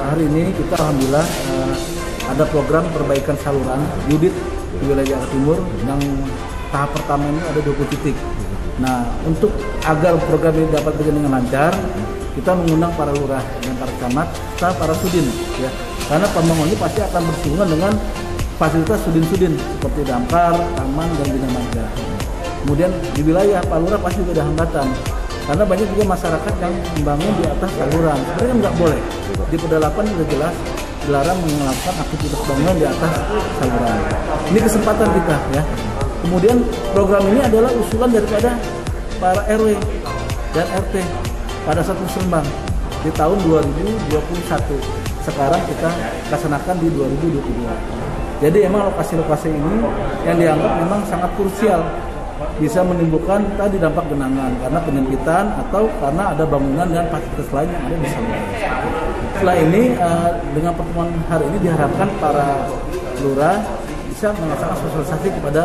hari ini kita alhamdulillah uh, ada program perbaikan saluran Yudit di wilayah Jawa Timur yang tahap pertama ini ada 20 titik. Nah, untuk agar program ini dapat berjalan dengan lancar, kita mengundang para lurah dan para camat serta para sudin ya. Karena pembangunan ini pasti akan bersinggungan dengan fasilitas sudin-sudin seperti damkar, taman dan bina marga. Kemudian di wilayah Pak Lurah pasti juga ada hambatan karena banyak juga masyarakat yang membangun di atas saluran. Sebenarnya nggak boleh. Di pedalaman sudah jelas dilarang melakukan aktivitas bangunan di atas saluran. Ini kesempatan kita ya. Kemudian program ini adalah usulan daripada para RW dan RT pada satu Serembang di tahun 2021. Sekarang kita laksanakan di 2022. Jadi emang lokasi-lokasi ini yang dianggap memang sangat krusial bisa menimbulkan tadi dampak genangan karena penyempitan atau karena ada bangunan dan fasilitas lain yang ada di sana. Setelah ini uh, dengan pertemuan hari ini diharapkan para lurah bisa melaksanakan sosialisasi kepada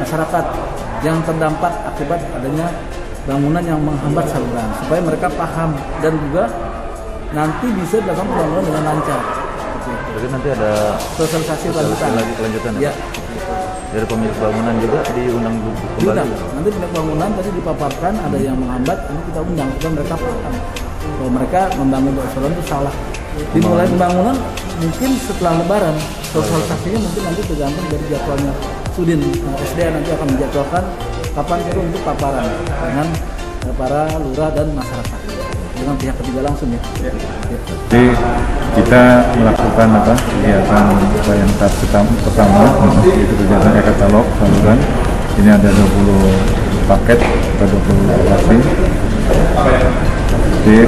masyarakat yang terdampak akibat adanya bangunan yang menghambat saluran supaya mereka paham dan juga nanti bisa dilakukan pembangunan dengan lancar. Jadi nanti ada sosialisasi lanjutan. Lagi kelanjutan ya? ya dari pemilik bangunan juga diundang kembali. Diundang. Nanti pemilik bangunan tadi dipaparkan ada yang menghambat, ini kita undang supaya mereka paham bahwa mereka membangun restoran itu salah. Dimulai pembangunan mungkin setelah Lebaran, sosialisasinya mungkin nanti tergantung dari jadwalnya Sudin nah, SD nanti akan menjadwalkan kapan itu untuk paparan dengan para lurah dan masyarakat dengan pihak ketiga langsung ya. Jadi kita melakukan apa? Kegiatan yang tahap pertama itu kegiatan e-katalog saluran. Ini ada 20 paket atau 20 lokasi jadi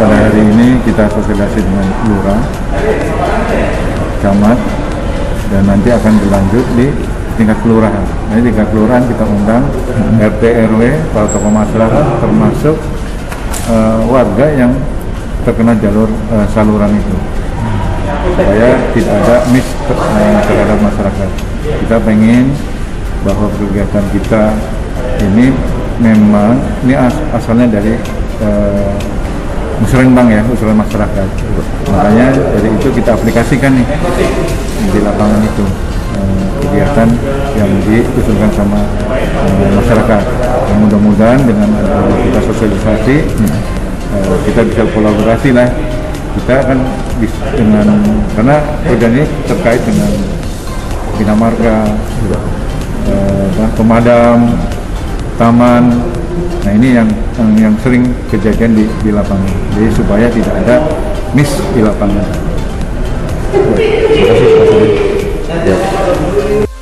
pada hari ini kita sosialisasi dengan lurah camat dan nanti akan berlanjut di tingkat kelurahan. Nah, tingkat kelurahan kita undang RT RW, para tokoh masyarakat termasuk uh, warga yang terkena jalur uh, saluran itu. Supaya tidak ada miss uh, terhadap masyarakat. Kita pengen bahwa kegiatan kita ini memang ini as asalnya dari uh, musrenbang ya usulan masyarakat. Makanya dari itu kita aplikasikan nih di lapangan itu kegiatan yang diusulkan sama uh, masyarakat. Mudah-mudahan dengan uh, kita sosialisasi uh, kita bisa kolaborasi lah. Kita akan dengan karena program ini terkait dengan bina marga, uh, pemadam, taman. Nah ini yang yang, yang sering kejadian di, di lapangan. Jadi supaya tidak ada miss di lapangan. Terima kasih Ya.